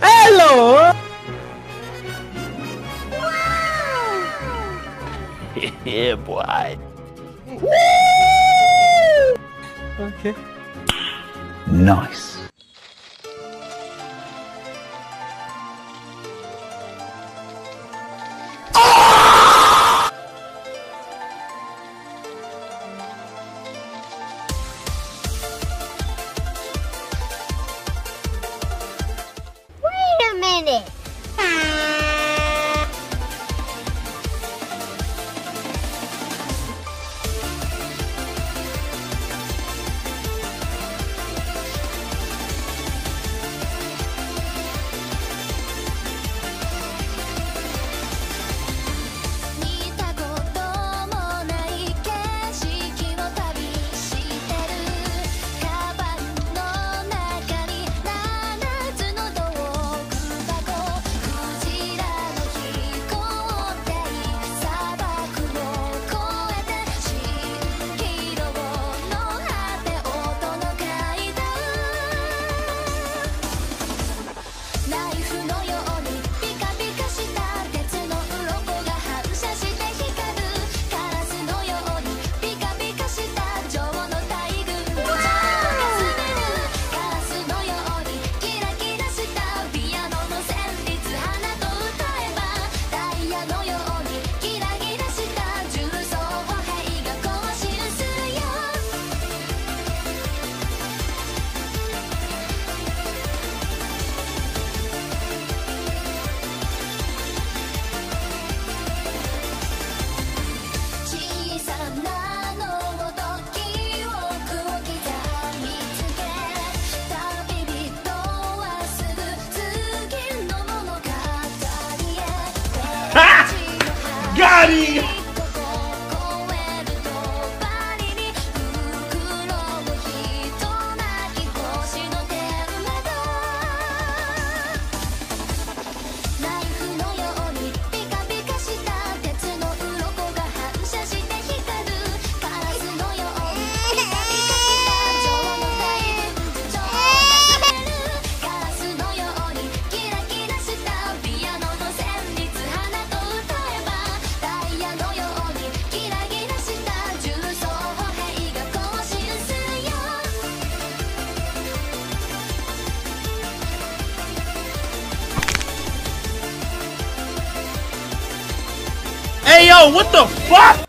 Hello! yeah, boy. Okay. Nice. Minute. Got! Hey yo, what the fuck?